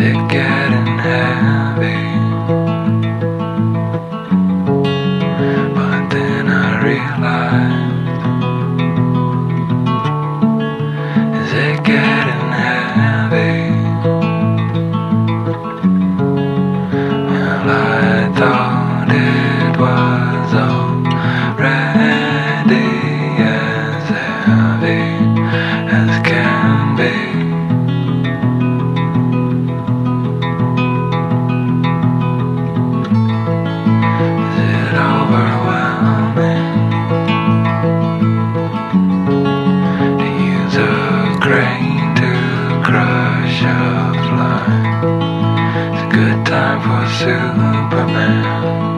it? praying to crush a fly. It's a good time for Superman.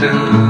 For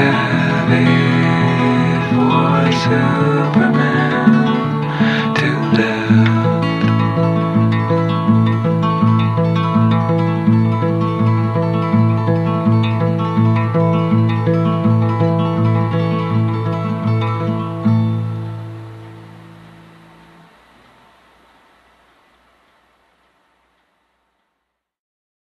Heavy for Superman